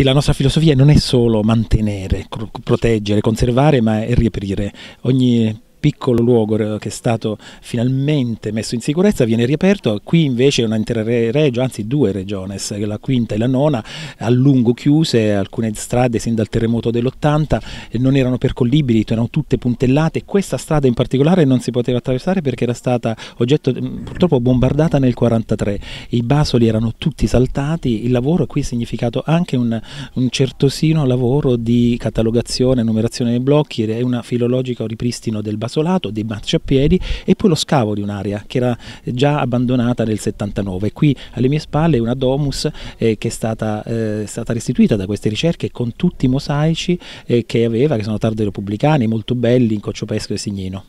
Sì, la nostra filosofia non è solo mantenere, proteggere, conservare, ma è riaprire. Ogni piccolo luogo che è stato finalmente messo in sicurezza viene riaperto, qui invece una intera regio, anzi due regiones, la quinta e la nona, a lungo chiuse, alcune strade sin dal terremoto dell'80 non erano percollibili, erano tutte puntellate, questa strada in particolare non si poteva attraversare perché era stata oggetto purtroppo bombardata nel 1943, i basoli erano tutti saltati, il lavoro qui ha significato anche un, un certosino lavoro di catalogazione, numerazione dei blocchi e una filologica ripristino del basolo asolato, dei marciapiedi e poi lo scavo di un'area che era già abbandonata nel 79. Qui alle mie spalle una domus eh, che è stata, eh, stata, restituita da queste ricerche con tutti i mosaici eh, che aveva, che sono tardi repubblicani, molto belli in Coccio Pesco e Signino.